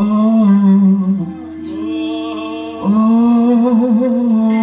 oh, oh. oh, oh, oh.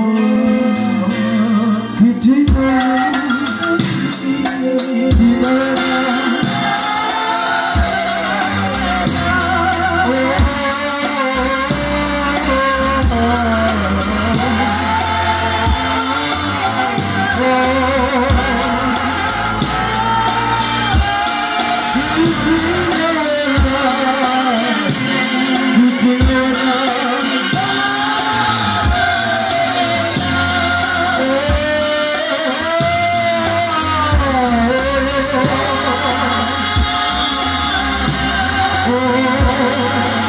Ooh.